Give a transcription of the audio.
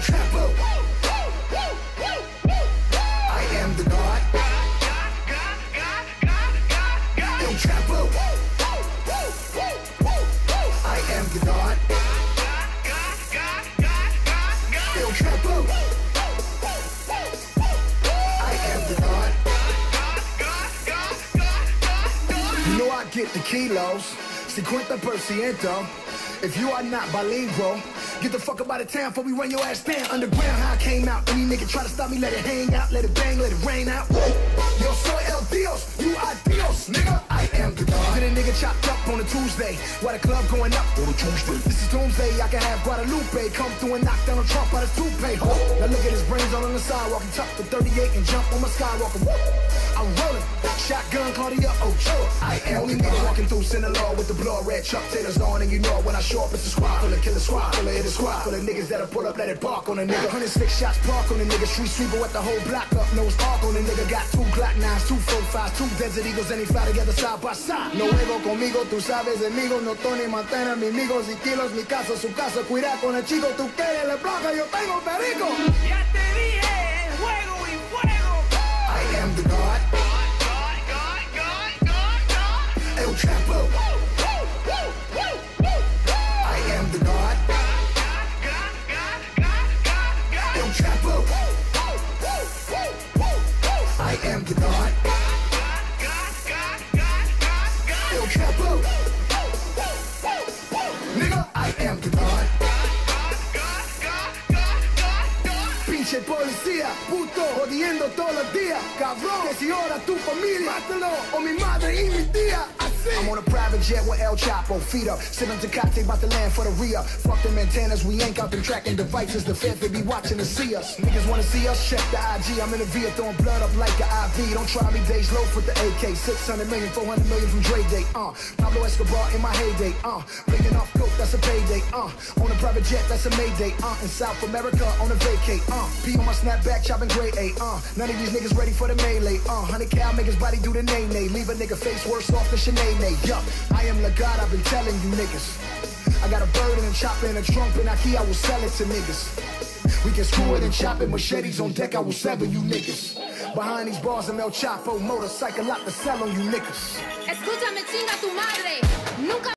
Chapo. I am the God. El Chapo. I am the God. El Chapo. I am the God. You know I get the kilos, 50%. If you are not bilingual, get the fuck up out of town before we run your ass down. Underground, how I came out. Any nigga try to stop me, let it hang out, let it bang, let it rain out. Yo soy el Dios, you are nigga. I am the God. Get a nigga chopped up on a Tuesday, Why the club going up on a Tuesday. This is Doomsday, I can have Guadalupe come through and knock down a Trump out his toupee. Ho. Now look at his brains all on the sidewalk. He tucked the 38 and jump on my skywalker. Woo. I'm rolling, shotgun Claudia Ochoa. I am only nigga walking through Sinaloa with the blood red Chuck Taylors on, and you know it when I show up, it's a squad full of killer squad full of hit a squad full of niggas that'll pull up, let it park on a nigga. 106 shots park on a nigga, street sweeper with the whole block up, nose arc on a nigga. Got two Glock 9s, two 45s, two Desert Eagles, and they fly together side by side. No juego conmigo, tú sabes, amigo, no Tony Montana, mi amigos y kilos, mi casa, su casa, cuida con el chico, tú quieres la placa, yo tengo perico. Ya te dije, juego y fuego. I am the God, El Chapo. I am the God, El Chapo. I am the God, Pinche policía, puto, jodiendo todos los días, cabrón. Que si ahora tu familia, mátalo, o mi madre y mi tía. I'm on a private jet with El Chapo, feet up, sitting to Tecate, about to land for the Ria. Fuck them antennas, we ain't out them tracking devices. The feds they be watching to see us. Niggas wanna see us, check the IG. I'm in the VIA throwing blood up like an IV. Don't try me, days low with the AK. 600 million, 400 million from Dre Day. Uh, Pablo Escobar in my heyday. Uh, blinking off coke, that's a payday. Uh, on a private jet, that's a Mayday. Uh, in South America on a vacate. Uh, P on my snapback, chopping grade A. Uh, none of these niggas ready for the melee. Uh, 100 cal make his body do the nay nay. Leave a nigga face worse off than Sinead. I am the God, I've been telling you niggas. I got a bird and a chopper and a trunk, and I key, I will sell it to niggas. We can screw it and chop it, machetes on deck, I will sever you niggas. Behind these bars, I'm El Chapo, motorcycle, lot to sell on you niggas. Escúchame, chinga tu madre. Nunca